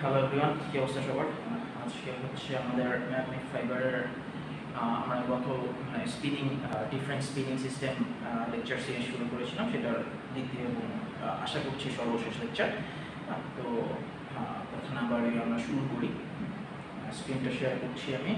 Hello everyone কী অবস্থা সবার? আজকে হচ্ছে আমাদের ম্যাগনেট ফাইবারের আমরা গত মানে spinning different spinning system lecture series শুরু করেছিলাম, সেটার দ্বিতীয় এবং আশা করছি সর্বশেষ লেকচার তো কথা না আমরা শুরু করি। স্ক্রিনটা শেয়ার করছি আমি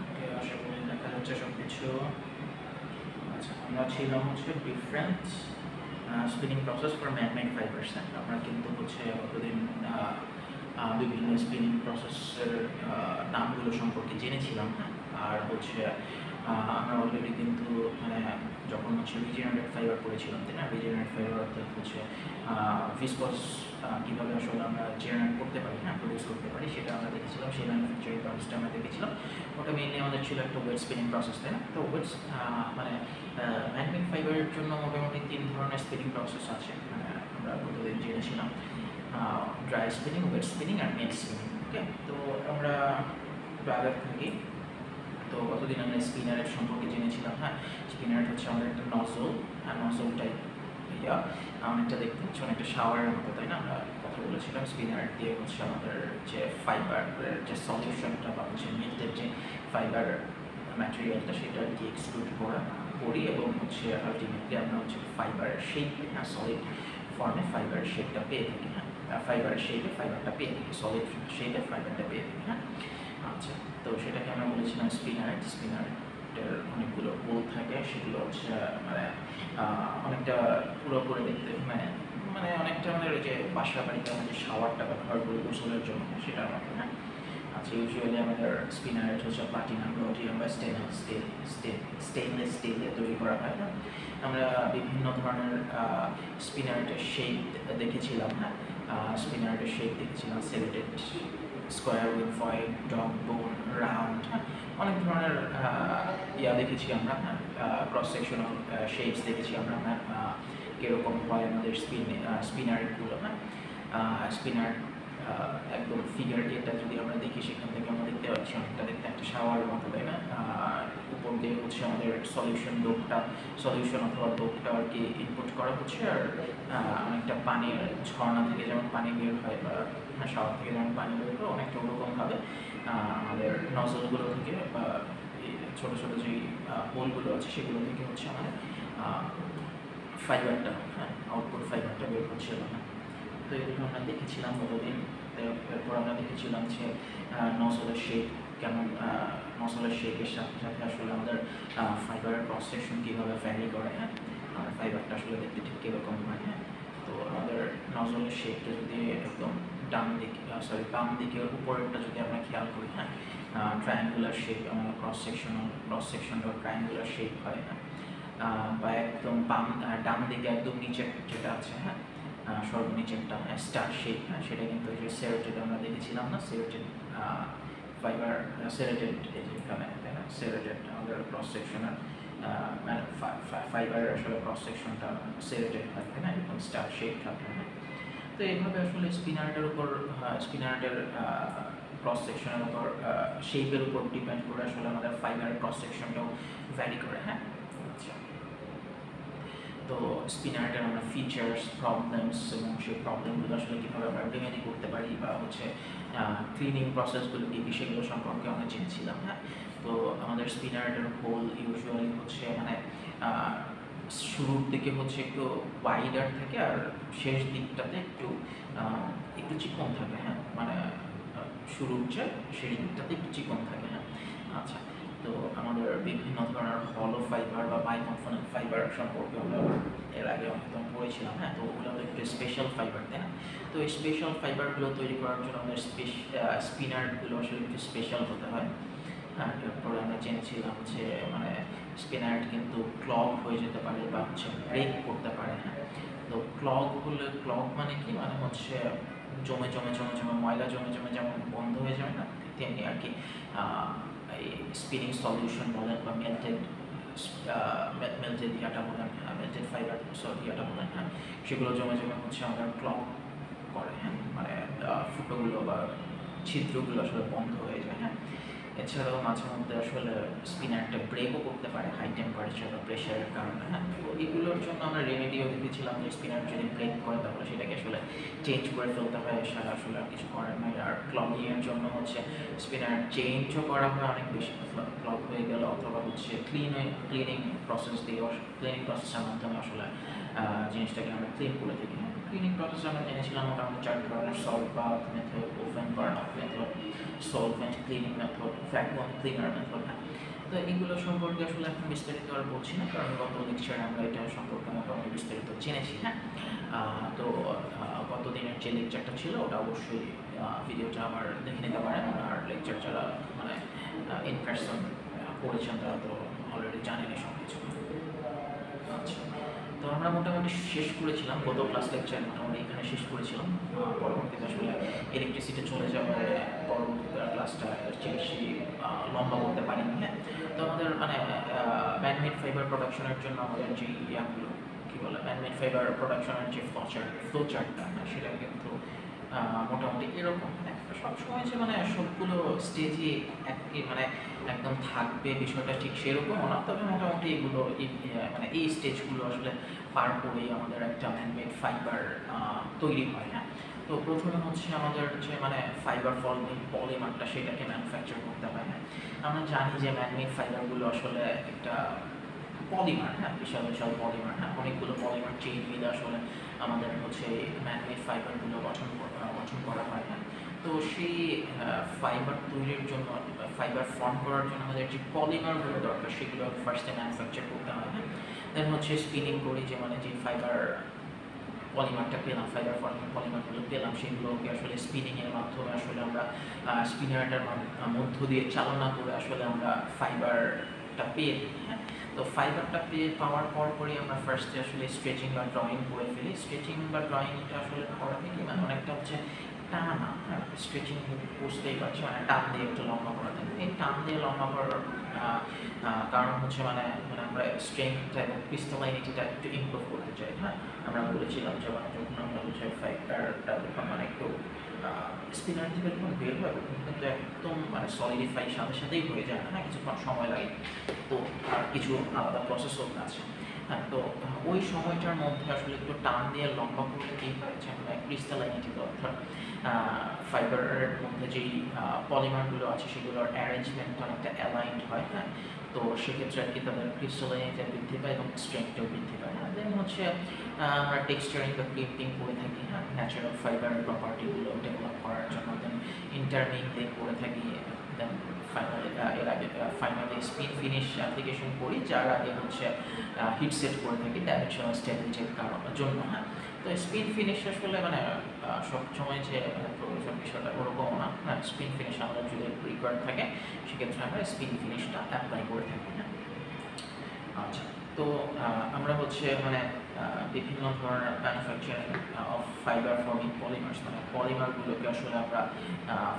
ওকে, আশা দেখা সব কিছু আচ্ছা আমরা ছিলাম হচ্ছে different spinning process for magnet fibres আমরা কিন্তু হচ্ছে আহ, বিভিন্ন স্পিনিং প্রসেসের নামগুলো সম্পর্কে জেনেছিলাম। আর হচ্ছে আমরা অলরেডি কিন্তু মানে যখন হচ্ছে রিজেনারেট ফাইবার পড়েছিলাম, তাই না? রিজেনারেট ফাইবার অর্থাৎ হচ্ছে ফিসকস কীভাবে আসলে আমরা জেনারেট করতে পারি হ্যাঁ প্রডিউস করতে পারি, সেটা আমরা দেখেছিলাম, সেই ম্যানুফ্যাকচারিং প্রসেসটা আমরা দেখেছিলাম। ওটা মেনলি আমাদের ছিল একটা ওয়েট স্পিনিং প্রসেস তাই না? তো ওয়েট মানে ম্যাগনেট ফাইবারের জন্য মোটামুটি তিন ধরনের স্পিনিং প্রসেস আছে। মানে আমরা গতদিন জেনেছিলাম ড্রাই স্পিনিং ওয়েট স্পিনিং আর নেট স্পিনিং ওকে তো আমরা ড্রাইভার থাকি তো গতদিন আমরা স্পিনারের সম্পর্কে জেনেছিলাম হ্যাঁ? স্পিনারেট হচ্ছে আমাদের একটা নজল আর নজল টাইপ ইয়া অনেকটা দেখতে হচ্ছে অনেকটা শাওয়ারের মতো, তাই না? আমরা কথা বলেছিলাম স্পিনার দিয়ে হচ্ছে আমাদের যে ফাইবারের যে সলিউশনটা বা হচ্ছে মিল্টের যে ফাইবার ম্যাটেরিয়ালটা সেটা দিয়ে এক্সক্লুড করা, করি এবং হচ্ছে আলটিমেটলি আমরা হচ্ছে ফাইবারের শেপ হ্যাঁ? সলিড ফর্মে ফাইবারের শেপটা পেয়ে থাকি হ্যাঁ? ফাইবারের শেপে ফাইবারটা পেয়ে থাকি সলিড শেপে ফাইবারটা পেয়ে থাকি হ্যাঁ? আচ্ছা তো সেটাকে আমরা বলেছিলাম স্পিনার স্পিনারের অনেকগুলো গোল থাকে, সেগুলো হচ্ছে মানে অনেকটা পুরো করে দেখতে মানে মানে অনেকটা আমাদের ওই যে বাসা বাড়িতে আমরা যে শাওয়ারটা ব্যবহার করি গোসলের জন্য, সেটা মতো হ্যাঁ আচ্ছা ইউজুয়ালি আমাদের স্পিনার হচ্ছে প্লাটিনাম রোডিয়াম বা স্টেনলেস স্টিল স্টেনলেস স্টিল দিয়ে তৈরি করা হয়, না? আমরা বিভিন্ন ধরনের স্পিনারেটের শেপ দেখেছিলাম হ্যাঁ স্পিনারেটের শেপ দেখেছিলাম serrated square with foil dog bone round অনেক ধরনের ইয়া দেখেছি আমরা ক্রস সেকশনাল শেপস দেখেছি আমরা কীরকম হয় আমাদের স্পিন স্পিনারগুলো হ্যাঁ? স্পিনার একদম ফিগার এটা যদি আমরা দেখি, সেখান থেকে আমরা দেখতে পাচ্ছি অনেকটা দেখতে একটা শাওয়ার মতো, তাই না? উপর দিয়ে হচ্ছে আমাদের সলিউশন ডোপটা সলিউশন অথবা ডোপটা আর কি ইনপুট করা হচ্ছে, আর অনেকটা পানির ঝর্ণা থেকে যেমন পানি বের হয় বা শাওয়ার থেকে যেমন পানি বের হয় অনেকটা ওরকমভাবে আমাদের নজলগুলো থেকে বা ছোটো ছোটো যেই হোলগুলো আছে, সেগুলো থেকে হচ্ছে আমাদের ফাইবারটা হ্যাঁ আউটপুট ফাইবারটা বের হচ্ছিল হ্যাঁ। তো এগুলো আমরা দেখেছিলাম গতদিন। এরপর আমরা দেখেছিলাম যে নসলের শেপ কেমন নসলের শেপের সাথে সাথে আসলে আমাদের ফাইবারের ক্রস কীভাবে ভ্যারি করে হ্যাঁ আর ফাইবারটা আসলে দেখতে ঠিক কীরকম হয় হ্যাঁ। তো আমাদের নজলের শেপটা যদি একদম ডান দিকে সরি বাম দিকের উপরেরটা যদি আমরা খেয়াল করি হ্যাঁ triangular shape cross sectional cross সেকশনটা ট্রায়াঙ্গুলার শেপ হয় হ্যাঁ আহ, বা একদম বাম ডান দিকে একদম নিচের যেটা আছে হ্যাঁ সর্বনিচেরটা স্টার শেপ হ্যাঁ সেটা কিন্তু ওই যে সেরোটেড আমরা দেখেছিলাম না? সেরোটেড ফাইবার সেরোটেড না? সেরোটেড আমাদের ক্রস সেকশনাল ফাইবারের আসলে ক্রস সেকশনটা সেরোটেড থাকে না? একদম স্টার শেপ থাকে হ্যাঁ। তো এইভাবে আসলে স্পিনারের উপর স্পিনারের ক্রস সেকশনের উপর শেপের উপর ডিপেন্ড করে আসলে আমাদের ফাইবারের ক্রস সেকশনটাও ভ্যারি করে হ্যাঁ? আচ্ছা। তো স্পিনারের আমরা ফিচার্স প্রবলেমস এবং সেই প্রবলেমগুলো আসলে কীভাবে আমরা রেমেডি করতে পারি বা হচ্ছে ক্লিনিং প্রসেসগুলো কী সেগুলো সম্পর্কে আমরা জেনেছিলাম হ্যাঁ? তো আমাদের স্পিনারের হোল ইউজুয়ালি হচ্ছে মানে শুরুর দিকে হচ্ছে একটু ওয়াইডার থাকে আর শেষ দিকটাতে একটু একটু চিকন থাকে হ্যাঁ? মানে শুরুর যে শেষ দিকটাতে একটু চিকন থাকে হ্যাঁ? আচ্ছা তো আমাদের বিভিন্ন ধরনের হলো ফাইবার বা বাইকম্পোনেন্ট ফাইবার সম্পর্কে আমরা এর আগে হয়তো পড়েছিলাম হ্যাঁ? তো ওগুলো হলো একটু স্পেশাল ফাইবার তাই না? তো স্পেশাল ফাইবারগুলো তৈরি করার জন্য আমাদের স্পিনারগুলো আসলে একটু স্পেশাল হতে হয়। হ্যাঁ এরপরে আমরা জেনেছিলাম যে মানে স্পিনার কিন্তু ক্লগ হয়ে যেতে পারে বা হচ্ছে ব্রেক করতে পারে হ্যাঁ। তো ক্লগ হলে ক্লগ মানে কি? মানে হচ্ছে জমে জমে জমে জমে, ময়লা জমে জমে যেমন বন্ধ হয়ে যায় না তেমনি আর কি এই স্পিনিং সলিউশন বলেন বা মেল্টেড মেলটেড ইয়াটা বলেন মেলটেড ফাইবার সরি ইয়াটা বলেন হ্যাঁ সেগুলো জমে জমে হচ্ছে আমাদের ক্লক করে হ্যাঁ। মানে ফুটোগুলো বা ছিদ্রগুলো আসলে বন্ধ হয়ে যায় হ্যাঁ। এছাড়াও মাঝে মধ্যে আসলে স্পিনারটা ব্রেকও করতে পারে হাই টেম্পারেচার বা প্রেশারের কারণে হ্যাঁ? তো এগুলোর জন্য আমরা রেমেডিও দেখেছিলাম যে স্পিনার যদি ব্রেক করে তাহলে সেটাকে আসলে চেঞ্জ করে ফেলতে হয় সেটা আসলে আর কিছু করার নাই। আর ক্লগিংয়ের জন্য হচ্ছে স্পিনার চেঞ্জও করা হয় অনেক বেশি। ক্লগ হয়ে গেল অথবা হচ্ছে ক্লিন ক্লিনিং প্রসেস দিয়ে ক্লিনিং প্রসেসের মাধ্যমে আসলে জিনিসটাকে আমরা ক্লিন করে থাকি। ক্লিনিং প্রসেস আমরা জেনেছিলাম মোটামুটি চার ধরনের salt bath method oven burn up method solvent cleaning method vacuum cleaner method তো এগুলো সম্পর্কে আসলে এখন বিস্তারিত আর বলছি না, কারণ গত লেকচারে আমরা এটা সম্পর্কে মোটামুটি বিস্তারিত জেনেছি হ্যাঁ। তো গত দিনের যে লেকচারটা ছিল, ওটা অবশ্যই ভিডিওটা আমার দেখে নিতে পারেন। আর লেকচার যারা মানে ইন পার্সন করেছেন তারা তো অলরেডি জানেনই সব কিছু আচ্ছা। তো আমরা মোটামুটি শেষ করেছিলাম, গত ক্লাস লেকচার মোটামুটি এখানে শেষ করেছিলাম। পরবর্তীতে আসলে ইলেকট্রিসিটি চলে যাওয়ার পরবর্তীতে ক্লাসটা বেশি লম্বা করতে পারিনি হ্যাঁ? তো আমাদের মানে ম্যানমেড ফাইবার প্রোডাকশনের জন্য আমাদের যে ইয়াগুলো, কী বলে ম্যানমেড ফাইবার প্রোডাকশনের যে ফ্লো চার্ট ফ্লো চার্টটা সেটা কিন্তু মোটামুটি এরকম। মানে সবসময় যে মানে সবগুলো স্টেজে মানে একদম থাকবে বিষয়টা ঠিক সেরকমও না, তবে মোটামুটি এগুলো মানে এই স্টেজগুলো আসলে পার করেই আমাদের একটা ম্যানমেড ফাইবার তৈরি হয় হ্যাঁ। তো প্রথমে হচ্ছে আমাদের যে মানে ফাইবার ফলমিং পলিমারটা সেটাকে ম্যানুফ্যাকচার করতে হয় হ্যাঁ। আমরা জানি যে ম্যানমেড ফাইবারগুলো আসলে একটা পলিমার হ্যাঁ বিশাল বিশাল পলিমার হ্যাঁ। অনেকগুলো পলিমার চেইন মিলে আসলে আমাদের হচ্ছে ম্যানমেড ফাইবারগুলো গঠন গঠন করা হয় না। তো সেই ফাইবার তৈরির জন্য ফাইবার ফর্ম করার জন্য আমাদের যে পলিমারগুলো দরকার, সেগুলো ফার্স্টে ম্যানুফ্যাকচার করতে হয় হ্যাঁ? দেন হচ্ছে স্পিনিং করি, যে মানে যে ফাইবার পলিমারটা পেলাম ফাইবার ফর্মিং পলিমারগুলো পেলাম, সেগুলোকে আসলে স্পিনিংয়ের মাধ্যমে আসলে আমরা স্পিনারটার মধ্য দিয়ে চালনা করে আসলে আমরা ফাইবারটা পেয়ে হ্যাঁ? তো ফাইবারটা পেয়ে পাওয়ার পর পরই আমরা ফার্স্টে আসলে স্ট্রেচিং বা ড্রয়িং করে ফেলি। স্ট্রেচিং বা ড্রয়িংটা আসলে করা কি মানে অনেকটা হচ্ছে টানা হ্যাঁ? স্ট্রেচিং বুঝতেই পারছি মানে টান দিয়ে একটু লম্বা করা থাকে। এই টান দিয়ে লম্বা করার কারণ হচ্ছে মানে মানে আমরা স্ট্রেংথটা এবং ক্রিস্টালাইনিটিটা একটু ইমপ্রুভ করতে চাই হ্যাঁ? আমরা বলেছিলাম যে মানে যখন আমরা হচ্ছে যখন মানে একটু স্পিনার থেকে যখন বের হয় কিন্তু একদম মানে সলিডিফাই সাথে সাথেই হয়ে যায় না কিছুক্ষণ সময় লাগে। তো আর কিছু আলাদা প্রসেসও আছে। হ্যাঁ তো ওই সময়টার মধ্যে আসলে একটু টান দিয়ে লম্বা করতে কী হয়েছে আমরা ক্রিস্টালাইনিটি অর্থাৎ ফাইবারের মধ্যে যেই পলিমারগুলো আছে, সেগুলোর অ্যারেঞ্জমেন্ট অনেকটা অ্যালাইন্ড হয় হ্যাঁ? তো সেক্ষেত্রে আর কি তাদের ক্রিস্টালাইনিটা বৃদ্ধি পায় এবং স্ট্রেংথটাও বৃদ্ধি পায়। হ্যাঁ দেন হচ্ছে আমরা টেক্সচারিং বা ক্লিপিং করে থাকি হ্যাঁ ন্যাচারাল ফাইবারের প্রপার্টিগুলো ডেভেলপ করার জন্য। দেন ইন্টারমিং করে থাকি দেন ফাইনালি এর আগে ফাইনালি স্পিন ফিনিশ অ্যাপ্লিকেশন করি, যার আগে হচ্ছে হিট সেট করে থাকি ডাইরেকশনাল স্টেবিলিটির কারণ, জন্য হ্যাঁ। তো স্পিন ফিনিশ আসলে মানে সবসময় যে মানে প্রয়োজন বিষয়টা ওরকম না। হ্যাঁ স্পিন ফিনিশ আমাদের যদি রিকোয়ার্ড থাকে, সেক্ষেত্রে আমরা স্পিন ফিনিশটা অ্যাপ্লাই করে থাকি হ্যাঁ? আচ্ছা তো আমরা হচ্ছে মানে বিভিন্ন ধরনের manufacturing of fibre forming polymers মানে পলিমারগুলোকে আসলে আমরা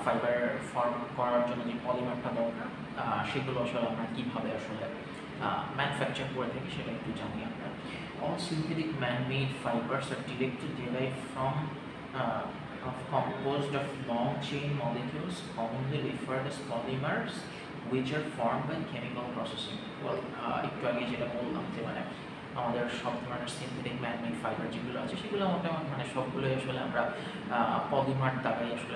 ফাইবার ফর্ম করার জন্য যে পলিমারটা দরকার সেগুলো আসলে আমরা কীভাবে আসলে ম্যানুফ্যাকচার করে থাকি সেটা একটু জানি আমরা। All synthetic man-made fibers are directly derived from uh, of composed of long chain molecules commonly referred as polymers which are formed by chemical processing. Well একটু আগে যেটা বললাম যে মানে আমাদের সব ধরনের সিনথেটিক ম্যানমেড ফাইবার যেগুলো আছে সেগুলো মোটামুটি মানে সবগুলোই আসলে আমরা পলিমার দ্বারাই আসলে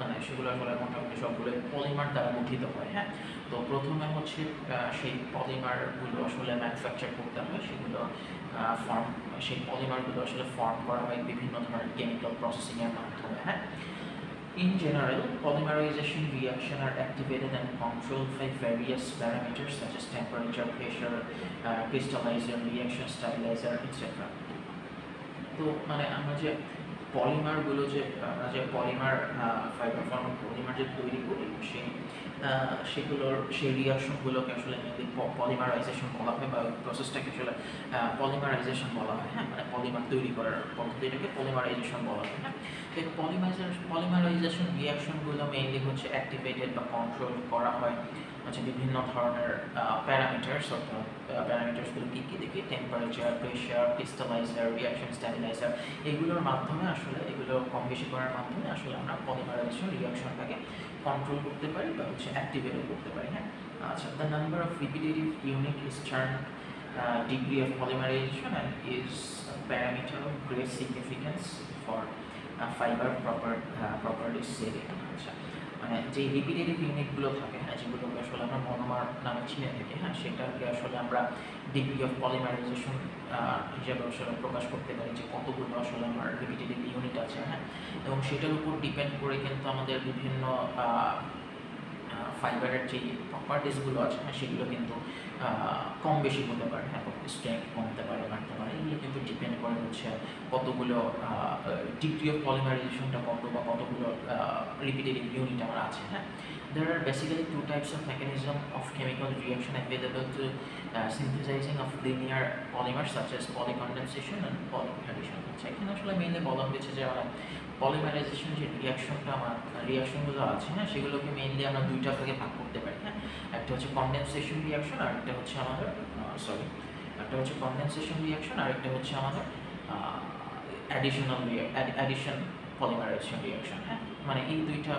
মানে সেগুলো আসলে মোটামুটি সবগুলো পলিমার দ্বারা গঠিত হয় হ্যাঁ? তো প্রথমে হচ্ছে সেই পলিমারগুলো আসলে ম্যানুফ্যাকচার করতে হয় সেগুলো ফর্ম সেই পলিমারগুলো আসলে ফর্ম করা হয় বিভিন্ন ধরনের কেমিক্যাল প্রসেসিংয়ের মাধ্যমে হ্যাঁ? In general polymerization reaction R activated and control by various parameters such as temperature pressure crystallizer reaction stabilizer ইত্যাদি তো মানে আমরা যে পলিমারগুলো যে আমরা যে পলিমার ফাইবার ফর্ম পলিমার যে তৈরি করি সেই সেগুলোর, সেই রিয়াকশনগুলোকে আসলে মেনলি পলিমারাইজেশন বলা হয় বা ওই প্রসেসটাকে আসলে পলিমারাইজেশন বলা হয় হ্যাঁ? মানে পলিমার তৈরি করার পদ্ধতিটাকে পলিমারাইজেশন বলা হয় হ্যাঁ? তো পলিমারাইজেশন পলিমারাইজেশন রিয়াকশনগুলো মেইনলি হচ্ছে অ্যাক্টিভেটেড বা কন্ট্রোল করা হয়। হচ্ছে বিভিন্ন ধরনের প্যারামিটার্স অর্থাৎ প্যারামিটার্সগুলো কী কী দেখি? Temperature pressure crystallizer reaction stabilizer এগুলোর মাধ্যমে আসলে এগুলো কম বেশি করার মাধ্যমে আসলে আমরা পলিমারাইজেশন রিয়াকশনটাকে কন্ট্রোল করতে পারি বা হচ্ছে অ্যাক্টিভেটও করতে পারি হ্যাঁ? আচ্ছা the number of repetitive unit is turn and is a parameter of great significance for uh, fiber proper uh, properties setting আচ্ছা। মানে যে রিপিটেটিভ ইউনিটগুলো থাকে হ্যাঁ যেগুলোকে আসলে আমরা মনোমার নামে চিনে থাকি হ্যাঁ সেটাকে আসলে আমরা ডিগ্রি অফ পলিমারাইজেশন হিসাবে আসলে প্রকাশ করতে পারি যে কতগুলো আসলে আমার রিপিটেটিভ ইউনিট আছে হ্যাঁ এবং সেটার উপর ডিপেন্ড করে কিন্তু আমাদের বিভিন্ন ফাইবারের যে প্রপার্টিসগুলো আছে হ্যাঁ সেগুলো কিন্তু কম বেশি হতে পারে হ্যাঁ স্ট্রেংথ কমতে পারে, বাড়তে পারে। এগুলো কিন্তু ডিপেন্ড করে হচ্ছে কতগুলো ডিগ্রি অফ পলিমারাইজেশনটা কত বা কতগুলো রিপিটেড ইউনিট আমার আছে হ্যাঁ। There are basically two types of mechanism of chemical reaction available to uh, synthesizing of linear polymers such as polycondensation and আচ্ছা এখানে আসলে মেইনলি বলা হয়েছে যে আমরা পলিমারাইজেশন যে রিয়াকশনটা আমার রিয়াকশনগুলো আছে হ্যাঁ সেগুলোকে মেইনলি আমরা দুইটা ভাগে ভাগ করতে পারি হ্যাঁ। একটা হচ্ছে কনডেনসেশন রিয়াকশন আর একটা হচ্ছে আমাদের সরি একটা হচ্ছে কনডেনসেশন রিয়াকশন আর একটা হচ্ছে আমাদের অ্যাডিশনাল অ্যাডিশন পলিমারাইজেশন রিয়াকশন হ্যাঁ। মানে এই দুইটা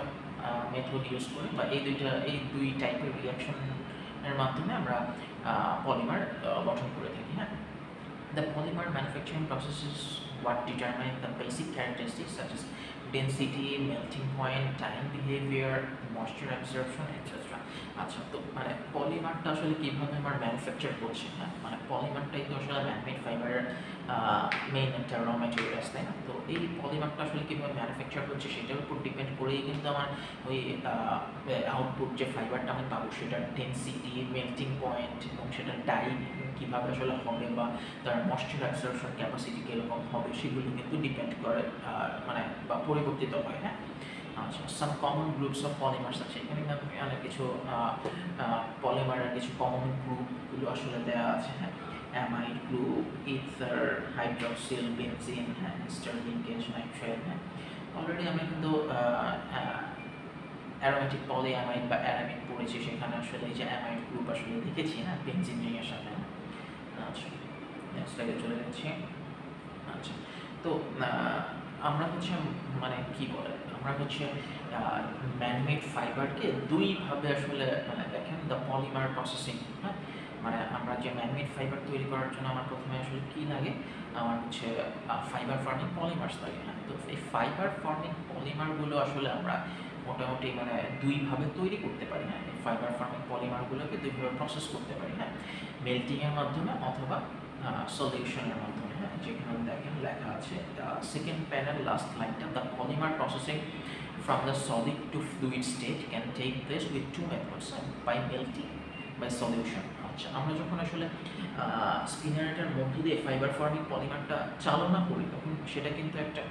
মেথড ইউজ করে বা এই দুইটা, এই দুই টাইপের রিয়াকশনের মাধ্যমে আমরা পলিমার গঠন করে থাকি হ্যাঁ? The polymer manufacturing process is what determine basic characteristics such as density, melting point, time behavior, moisture absorption, etc. আচ্ছা তো মানে পলিমারটা আসলে কীভাবে আমার ম্যানুফ্যাকচার করছে হ্যাঁ মানে পলিমারটাই তো আসলে ম্যানমেড ফাইবারের মেইন একটা র ম্যাটেরিয়ালস তাই না তো এই পলিমারটা আসলে কীভাবে ম্যানুফ্যাকচার করছে সেটার উপর ডিপেন্ড করেই কিন্তু আমার ওই আউটপুট যে ফাইবারটা আমি পাবো সেটার ডেন্সিটি মেল্টিং পয়েন্ট এবং সেটার ডাই কীভাবে আসলে হবে বা তার ময়শ্চার অ্যাবসর্পশন ক্যাপাসিটি কীরকম হবে, সেগুলো কিন্তু ডিপেন্ড করে মানে বা পরিবর্তিত হয় হ্যাঁ? আচ্ছা some common groups of polymers আছে। এখানে অনেক কিছু পলিমারের কিছু কমন গ্রুপগুলো আসলে দেওয়া আছে হ্যাঁ? Amide group ether hydroxyl benzene হ্যাঁ? স্টারলিংকেজ নাইট্রাইল হ্যাঁ? অলরেডি আমরা কিন্তু অ্যারোমেটিক পলি অ্যামাইড বা অ্যারামিড পড়েছি, সেখানে আসলে এই যে অ্যামাইড গ্রুপ আসলে দেখেছি হ্যাঁ? বেনজিন রিংয়ের সাথে আচ্ছা নেক্সট আগে চলে যাচ্ছি। আচ্ছা তো আমরা হচ্ছে মানে কি বলে, আমরা হচ্ছে ম্যানমেড ফাইবারকে দুইভাবে আসলে মানে দেখেন দ্য পলিমার প্রসেসিং হ্যাঁ? মানে আমরা যে ম্যানমেড ফাইবার তৈরি করার জন্য আমার প্রথমে আসলে কি লাগে? আমার হচ্ছে ফাইবার ফর্মিং পলিমার্স লাগে। হ্যাঁ তো এই ফাইবার ফর্মিং পলিমারগুলো আসলে আমরা মোটামুটি মানে দুইভাবে তৈরি করতে পারি হ্যাঁ? ফাইবার ফার্মিং পলিমারগুলোকে দুইভাবে প্রসেস করতে পারি হ্যাঁ? মেল্টিংয়ের মাধ্যমে অথবা সলিউশনের মাধ্যমে হ্যাঁ? যেখানে দেখেন লেখা আছে সেকেন্ড প্যানেল লাস্ট লাইনটা the polymer processing from the solid to fluid state can take place with two methods by melting, by solution. আচ্ছা আমরা যখন আসলে স্পিনারেটার মধ্য দিয়ে ফাইবার ফর্মিং পলিমারটা চালনা করি, তখন সেটা কিন্তু একটা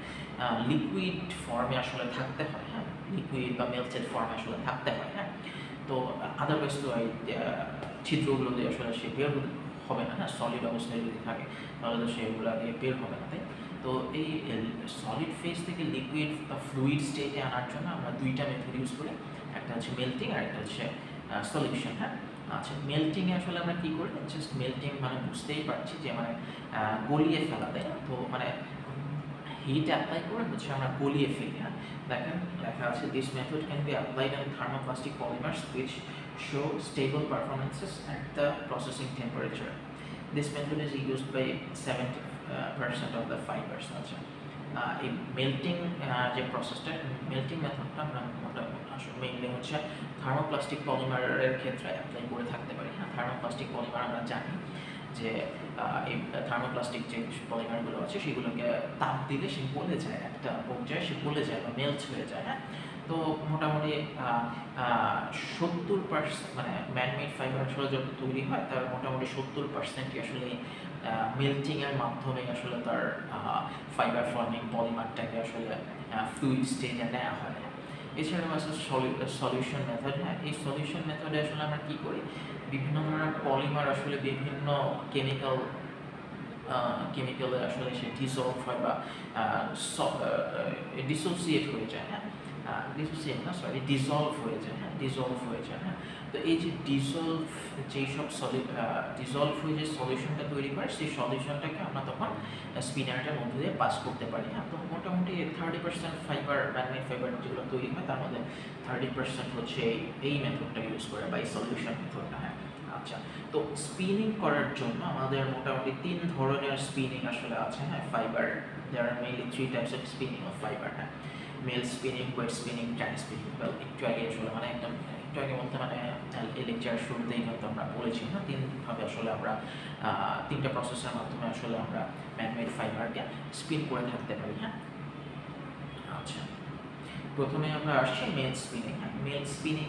লিকুইড ফর্মে আসলে থাকতে হ্যাঁ। লিকুইড বা মেলটেড ফর্ম আসলে থাকতে হয় হ্যাঁ? তো আদারওয়াইজ তো এই ছিদ্রগুলো দিয়ে আসলে সে বের হবে না হ্যাঁ? সলিড অবস্থায় যদি থাকে, তাহলে তো সেগুলো দিয়ে বের হবে না, তাই? তো এই সলিড ফেজ থেকে লিকুইড বা ফ্লুইড স্টেটে আনার জন্য আমরা দুইটা মেথড ইউজ করি। একটা হচ্ছে মেল্টিং আর একটা হচ্ছে সলিউশন হ্যাঁ? আচ্ছা মেল্টিংয়ে আসলে আমরা কী করি? জাস্ট মেল্টিং মানে বুঝতেই পারছি যে মানে গলিয়ে ফেলা দেয় তো মানে হিট অ্যাপ্লাই করে হচ্ছে আমরা গলিয়ে ফেলি হ্যাঁ? দেখেন, লেখা আছে this method can be applied on thermoplastic polymers which show stable performances at the processing temperature this method is used by seventy percent of the fibres আচ্ছা। এই মেল্টিং যে প্রসেসটা মেল্টিং মেথডটা আমরা আসলে মেইনলি হচ্ছে থার্মোপ্লাস্টিক পলিমারের ক্ষেত্রে অ্যাপ্লাই করে থাকতে পারি হ্যাঁ? থার্মোপ্লাস্টিক পলিমার আমরা জানি। যে এই থার্মোপ্লাস্টিক যে পলিমারগুলো আছে, সেগুলোকে তাপ দিলে সে গলে যায়, একটা পর্যায়ে সে গলে যায় বা মেল্ট হয়ে যায় হ্যাঁ? তো মোটামুটি সত্তর পার্সেন্ট মানে ম্যানমেড ফাইবার আসলে যত তৈরি হয়, তার মোটামুটি সত্তর পার্সেন্টই আসলে মেল্টিংয়ের মাধ্যমে আসলে তার ফাইবার ফর্মিং পলিমারটাকে আসলে ফ্লুইড স্টেজে নেওয়া হয়। এছাড়াও আছে সলিউশন মেথড হ্যাঁ? এই সলিউশন মেথডে আসলে আমরা কী করি? বিভিন্ন ধরনের পলিমার আসলে বিভিন্ন কেমিক্যাল কেমিক্যালে আসলে সে ডিসলভ হয় বা ডিসোসিয়েট হয়ে যায় হ্যাঁ? সেম না সরি ডিজলভ হয়ে যায় হ্যাঁ ডিজলভ হয়ে যায় হ্যাঁ। তো এই যে ডিজলভ যেই সব সলি ডিজলভ হয়ে যে সলিউশনটা তৈরি করে, সেই সলিউশনটাকে আমরা তখন স্পিনারটার মধ্যে দিয়ে পাস করতে পারি হ্যাঁ। তো মোটামুটি thirty percent fibre magnet fibre যেগুলো তৈরি হয়, তার মধ্যে থার্টি পার্সেন্ট হচ্ছে এই মেথডটা ইউজ করে, বা এই সলিউশন মেথডটা হ্যাঁ। আচ্ছা তো স্পিনিং করার জন্য আমাদের মোটামুটি তিন ধরনের স্পিনিং আসলে আছে হ্যাঁ fibre there are mainly three types of spinning of fibre হ্যাঁ। মেল স্পিনিং ওয়েট স্পিনিং ট্যান স্পিনিং একটু আগে আসলে মানে একদম, একটু আগে বলতে মানে লেকচার শুরুতেই কিন্তু আমরা বলেছি না তিনভাবে আসলে আমরা তিনটা প্রসেসের মাধ্যমে আসলে আমরা ম্যানমেড ফাইবারকে স্পিন করে থাকতে পারি হ্যাঁ? আচ্ছা প্রথমে আমরা আসছি মেল স্পিনিং হ্যাঁ মেল স্পিনিং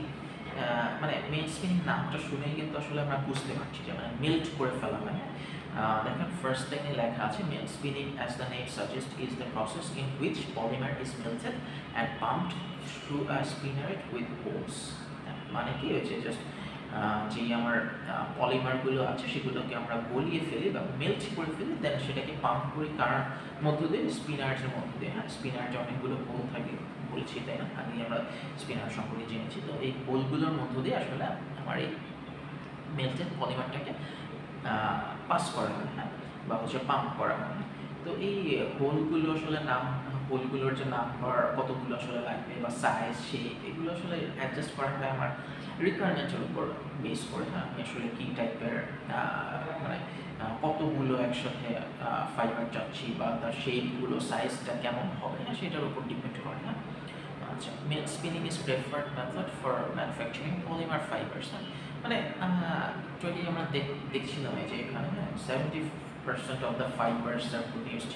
মানে মেল স্পিনিং নামটা শুনেই কিন্তু আসলে আমরা বুঝতে পারছি যে মানে মেল্ট করে ফেলা হয় হ্যাঁ? দেখেন ফার্স্ট লাইনে লেখা আছে melt spinning as the name suggest is the process in which polymer is melted and pumped through a spinneret with holes মানে কি হয়েছে? জাস্ট যেই আমার পলিমারগুলো আছে, সেগুলোকে আমরা গলিয়ে ফেলি বা মেল্ট করে ফেলি দেন সেটাকে পাম্প করি কার মধ্য দিয়ে? স্পিনার্সের মধ্য দিয়ে। হ্যাঁ স্পিনার্সে অনেকগুলো হোল থাকে বলেছি, তাই না? আগে আমরা স্পিনার সম্পর্কে জেনেছি। তো এই হোলগুলোর মধ্য দিয়ে আসলে আমার এই মেল্টেড পলিমারটাকে পাস করা হয়। হ্যাঁ বা হচ্ছে পাম্প করা। হয় তো এই হোলগুলো আসলে নাম হোলগুলোর যে নাম্বার কতগুলো আসলে লাগবে বা সাইজ শেপ এগুলো আসলে অ্যাডজাস্ট করা হয় আমার রিকোয়ারমেন্টের উপর বেস করে হ্যাঁ আমি আসলে কী টাইপের মানে কতগুলো একসাথে ফাইবার চাচ্ছি বা তার শেপগুলো সাইজটা কেমন হবে হ্যাঁ সেটার উপর ডিপেন্ড করে হ্যাঁ আচ্ছা melt spinning is preferred method for manufacturing polymer fibres হ্যাঁ মানে যদি আমরা দেখছিলাম এই যে এখানে seventy percent of the fibres are produced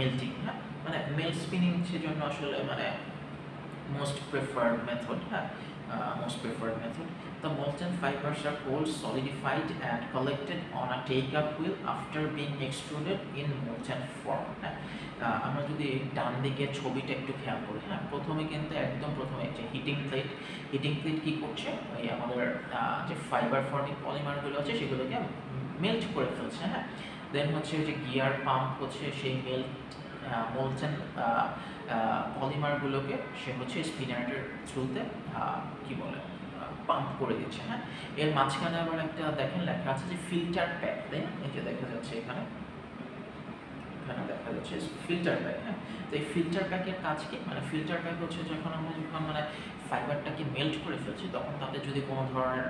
melting হ্যাঁ মানে মেল স্পিনিং সেজন্য আসলে মানে মোস্ট প্রেফার্ড মেথড হ্যাঁ most preferred method. The molten fibers are cold, solidified and collected on a take-up wheel after being extruded in form. হ্যাঁ আমরা যদি ডান দিকে ছবিটা একটু খেয়াল করি হ্যাঁ প্রথমে কিন্তু একদম প্রথমে যে হিটিং প্লেট হিটিং প্লেট কী করছে ওই আমাদের যে ফাইবার ফর্মিং পলিমারগুলো আছে সেগুলোকে মেল্ট করে ফেলছে হ্যাঁ? দেন হচ্ছে যে গিয়ার পাম্প হচ্ছে, সেই মেল্ট মোলসেন পলিমারগুলোকে সে হচ্ছে স্পিনারের থ্রুতে কি বলে পাম্প করে দিচ্ছে হ্যাঁ? এর মাঝখানে আবার একটা দেখেন লেখা আছে যে ফিল্টার প্যাক দেন যে দেখা যাচ্ছে এখানে এখানে দেখা যাচ্ছে ফিল্টার প্যাক হ্যাঁ? তো এই ফিল্টার প্যাকের কাজ কি? মানে ফিল্টার প্যাক হচ্ছে যখন আমরা যখন মানে ফাইবারটাকে মেল্ট করে ফেলছি, তখন তাতে যদি কোনো ধরনের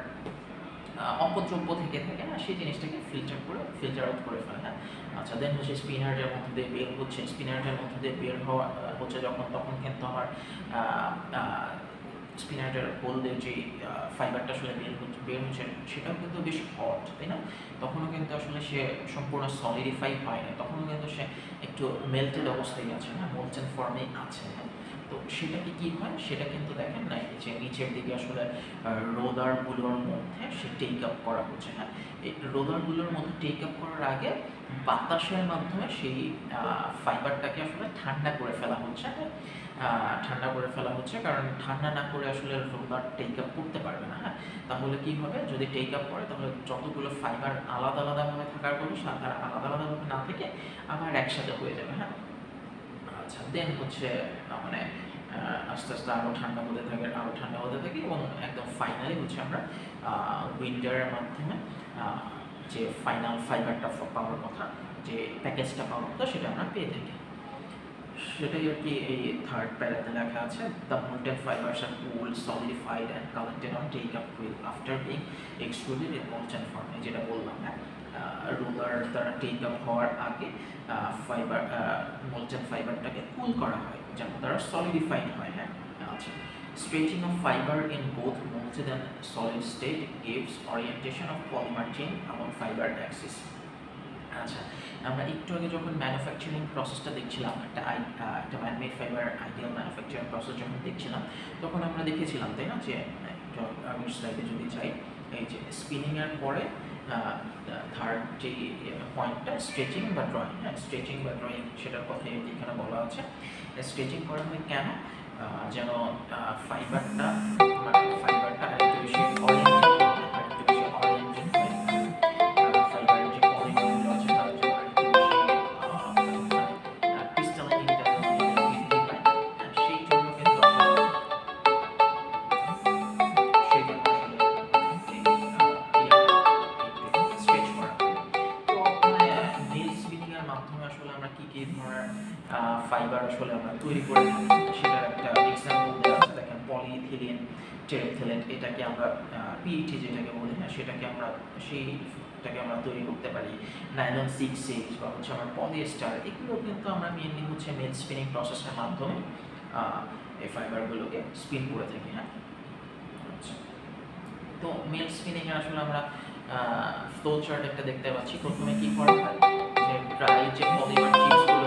অপদ্রব্য থেকে থাকে না, সেই জিনিসটাকে ফিল্টার করে ফিল্টার আউট করে ফেলে হ্যাঁ? আচ্ছা দেন হচ্ছে স্পিনারের মধ্যে দিয়ে বের হচ্ছে স্পিনারের মধ্যে দিয়ে বের হওয়া হচ্ছে যখন, তখন কিন্তু আমার স্পিনারের হোলদের যে ফাইবারটা আসলে বের হচ্ছে বের হচ্ছে, সেটাও কিন্তু বেশ হট তাই না? তখনও কিন্তু আসলে সে সম্পূর্ণ সলিডিফাই হয় না, তখনও কিন্তু সে একটু মেল্টেড অবস্থায় আছে হ্যাঁ? মোলচেন ফর্মে আছে হ্যাঁ? তো সেটাকে কি হয়? সেটা কিন্তু দেখেন না যে নিচের দিকে আসলে রোলারগুলোর মধ্যে সে টেক আপ করা হচ্ছে হ্যাঁ? এই রোলারগুলোর মধ্যে টেক আপ করার আগে বাতাসের মাধ্যমে সেই ফাইবারটাকে আসলে ঠান্ডা করে ফেলা হচ্ছে হ্যাঁ? ঠান্ডা করে ফেলা হচ্ছে, কারণ ঠান্ডা না করে আসলে রোলার টেক আপ করতে পারবে না হ্যাঁ? তাহলে কি হবে? যদি টেক আপ করে, তাহলে যতগুলো ফাইবার আলাদা আলাদাভাবে থাকার কথা তারা আলাদা আলাদাভাবে না থেকে আবার একসাথে হয়ে যাবে হ্যাঁ? আচ্ছা দেন হচ্ছে মানে আস্তে আস্তে আরও ঠান্ডা হতে থাকে আরও ঠান্ডা হতে থাকে এবং একদম ফাইনালি হচ্ছে আমরা উইন্টারের মাধ্যমে যে ফাইনাল ফাইবারটা পাওয়ার কথা, যে প্যাকেজটা পাওয়ার কথা, সেটা আমরা পেয়ে থাকি। সেটাই আর কি এই থার্ড প্যারাতে লেখা আছে the molten fibres are cool solidified and collected on take up wheel after being excluded in molten ফর্মে যেটা বললাম হ্যাঁ? রোলার দ্বারা টেক আপ হওয়ার আগে ফাইবার মোলচেন ফাইবারটাকে কুল করা হয়, যেন তারা সলিডিফাইড হয় হ্যাঁ আচ্ছা Stretching of fiber in both molted and solid state gives orientation of polymer chain along fiber axis. আচ্ছা আমরা একটু আগে যখন ম্যানুফ্যাকচারিং প্রসেসটা দেখছিলাম, একটা আই একটা man made fibre ideal manufacturing process যখন দেখছিলাম, তখন আমরা দেখেছিলাম, তাই না, যে আমি স্লাইডে যদি চাই এই যে স্পিনিংয়ের পরে থার্ড যে পয়েন্টটা স্ট্রেচিং বা ড্রয়িং হ্যাঁ স্ট্রেচিং বা ড্রয়িং সেটার কথাই এখানে বলা আছে। স্ট্রেচিং করা হয় কেন? যেন ফাইবারটা ফাইবারটা আরেকটু বেশি কী ধরনের ফাইবার আসলে আমরা তৈরি করে, সেটার একটা এক্সাম্পল দেওয়া দেখেন পলিইথিলিন টেরেথিলেন এটাকে আমরা পিইটি যেটাকে বলি না সেটাকে আমরা সেইটাকে আমরা তৈরি করতে পারি নাইলন সিক্স সিক্স বা হচ্ছে আমার পলিয়েস্টার এগুলো কিন্তু আমরা মেনলি হচ্ছে মিল্ক স্পিনিং প্রসেসের মাধ্যমে এই ফাইবারগুলোকে স্পিন করে থাকি হ্যাঁ। আচ্ছা। তো মিল্ক স্পিনিংয়ে আসলে আমরা ফ্লো চার্ট একটা দেখতে পাচ্ছি, প্রথমে কি করা হয়? 然后，我们再把那个鱼肉切片。